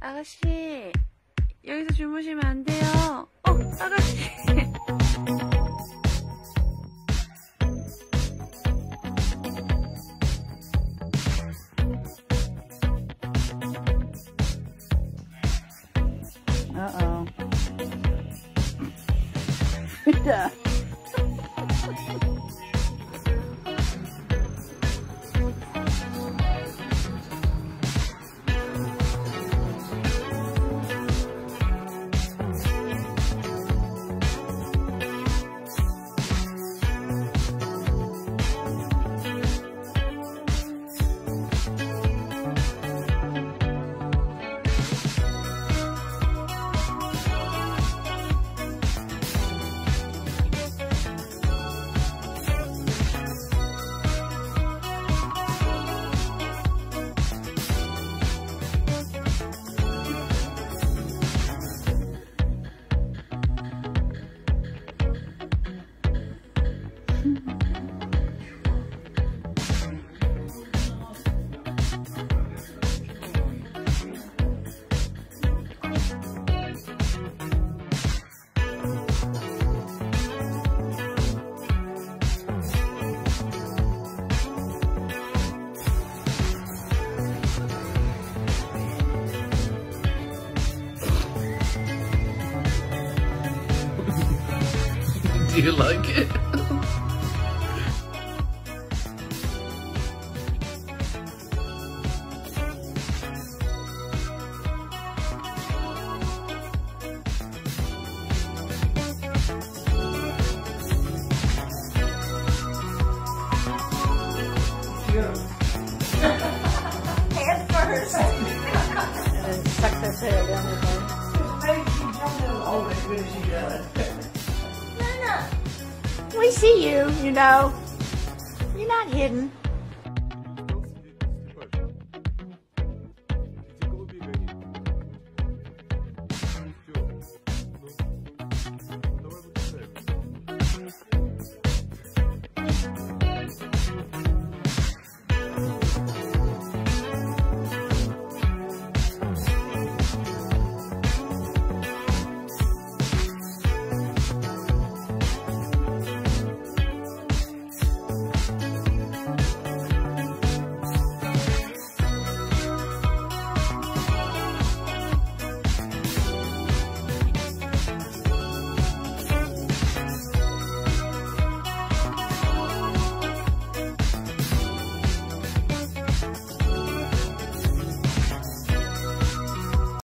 아가씨, 여기서 주무시면 안 돼요. 어, 아가씨. Uh-oh. Do you like it? Head first. And then suck their tail down their butt. She. We see you, you know. You're not hidden.